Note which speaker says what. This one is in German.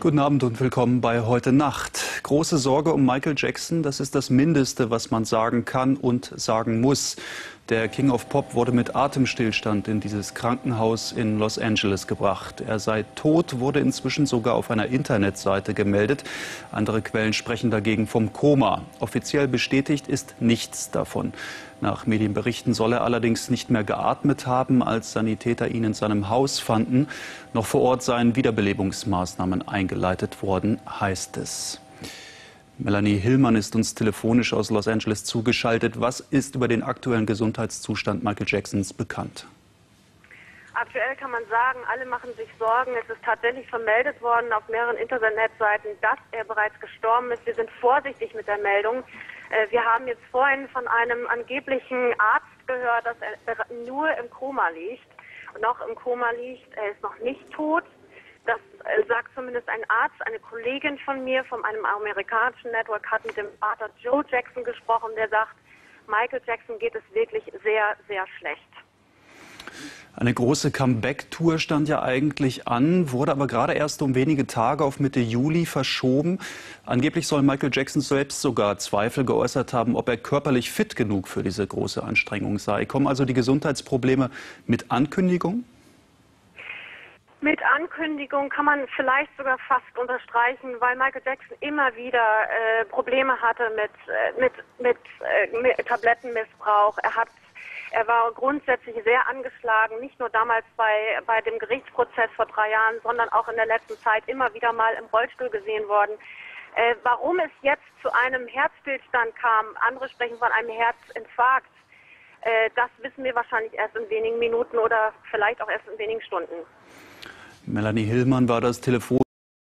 Speaker 1: Guten Abend und willkommen bei Heute Nacht. Große Sorge um Michael Jackson, das ist das Mindeste, was man sagen kann und sagen muss. Der King of Pop wurde mit Atemstillstand in dieses Krankenhaus in Los Angeles gebracht. Er sei tot, wurde inzwischen sogar auf einer Internetseite gemeldet. Andere Quellen sprechen dagegen vom Koma. Offiziell bestätigt ist nichts davon. Nach Medienberichten soll er allerdings nicht mehr geatmet haben, als Sanitäter ihn in seinem Haus fanden. Noch vor Ort seien Wiederbelebungsmaßnahmen eingeleitet worden, heißt es. Melanie Hillmann ist uns telefonisch aus Los Angeles zugeschaltet. Was ist über den aktuellen Gesundheitszustand Michael Jacksons bekannt?
Speaker 2: Aktuell kann man sagen, alle machen sich Sorgen. Es ist tatsächlich vermeldet worden auf mehreren Internetseiten, dass er bereits gestorben ist. Wir sind vorsichtig mit der Meldung. Äh, wir haben jetzt vorhin von einem angeblichen Arzt gehört, dass er nur im Koma liegt, noch im Koma liegt. Er ist noch nicht tot. Das äh, sagt zumindest ein Arzt. Eine Kollegin von mir von einem amerikanischen Network hat mit dem Vater Joe Jackson gesprochen, der sagt, Michael Jackson geht es wirklich sehr, sehr schlecht.
Speaker 1: Eine große Comeback-Tour stand ja eigentlich an, wurde aber gerade erst um wenige Tage auf Mitte Juli verschoben. Angeblich soll Michael Jackson selbst sogar Zweifel geäußert haben, ob er körperlich fit genug für diese große Anstrengung sei. Kommen also die Gesundheitsprobleme mit Ankündigung?
Speaker 2: Mit Ankündigung kann man vielleicht sogar fast unterstreichen, weil Michael Jackson immer wieder äh, Probleme hatte mit, äh, mit, mit, äh, mit Tablettenmissbrauch. Er hat er war grundsätzlich sehr angeschlagen, nicht nur damals bei, bei dem Gerichtsprozess vor drei Jahren, sondern auch in der letzten Zeit immer wieder mal im Rollstuhl gesehen worden. Äh, warum es jetzt zu einem Herzstillstand kam, andere sprechen von einem Herzinfarkt, das wissen wir wahrscheinlich erst in wenigen Minuten oder vielleicht auch erst in wenigen Stunden.
Speaker 1: Melanie Hillmann war das Telefon.